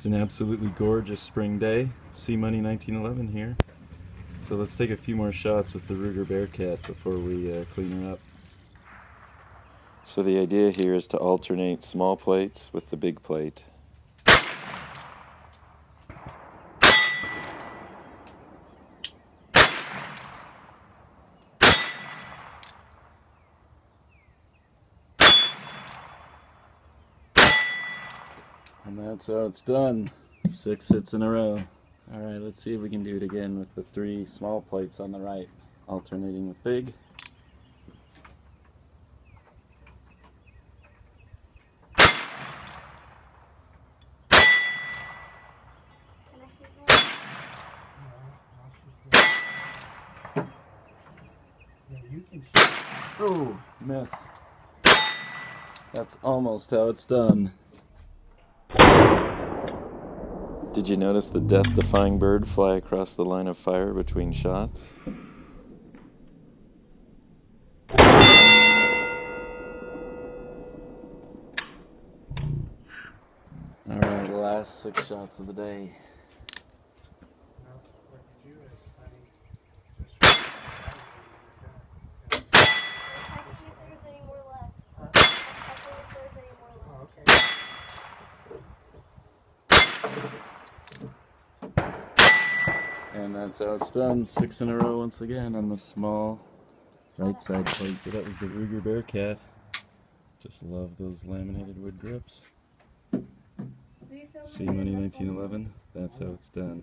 It's an absolutely gorgeous spring day. C Money 1911 here. So let's take a few more shots with the Ruger Bearcat before we uh, clean her up. So the idea here is to alternate small plates with the big plate. And that's how it's done. Six hits in a row. Alright, let's see if we can do it again with the three small plates on the right, alternating with big. Oh, miss. That's almost how it's done. Did you notice the death defying bird fly across the line of fire between shots? Alright, last six shots of the day. That's how it's done. Six in a row once again on the small right side plate. So that was the Ruger Bearcat. Just love those laminated wood grips. C Money 1911. That's how it's done.